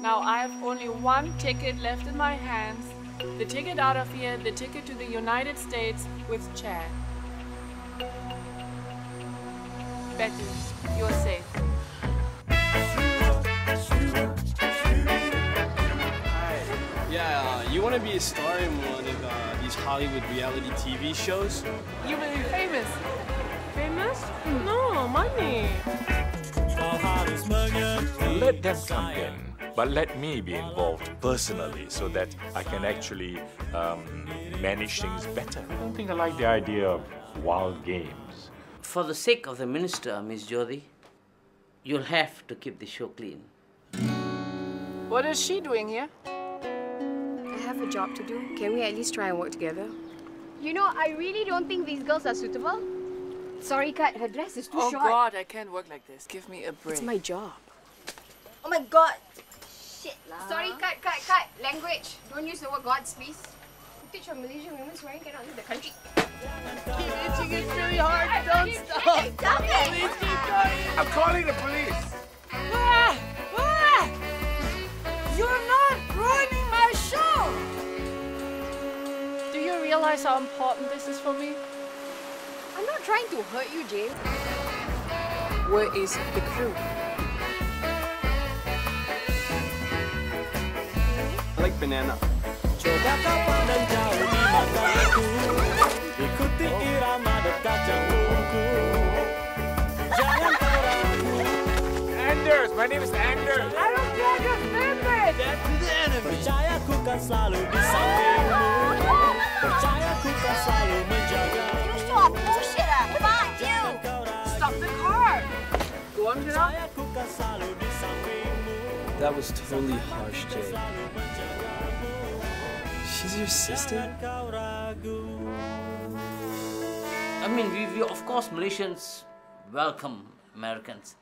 Now I have only one ticket left in my hands. The ticket out of here, the ticket to the United States with Chad. Betty, you're safe. Hi. Yeah, uh, you want to be a star in one of uh, these Hollywood reality TV shows? You will be famous. Famous? No, money. Let them come in, but let me be involved personally so that I can actually um, manage things better. I don't think I like the idea of wild games. For the sake of the minister, Miss Jyoti, you'll have to keep the show clean. What is she doing here? I have a job to do. Can we at least try and work together? You know, I really don't think these girls are suitable. Sorry, Kat, her dress is too short. Oh. God, I can't work like this. Give me a break. It's my job. Oh my god. Shit lah. Sorry, cut, cut, cut. Language. Don't use the word gods, please. Footage of Malaysian women swearing cannot leave the country. Keep itching it really hard. Don't stop. Stop it! Please keep going. I'm calling the police. Ah! Ah! You're not ruining my show! Do you realize how important this is for me? I'm not trying to hurt you, James. Where is the crew? I like banana. Coba kau pandang jauh di mataku Ikuti irama dekat jantungku Jangan kau Anders, my name is Anders. I don't care your favorite! Percaya ku kan selalu di Stop the car! Go on, get out. Percaya ku kan selalu di sampingmu That was totally harsh, Jay. She's your sister? I mean, we, we of course Malaysians welcome Americans,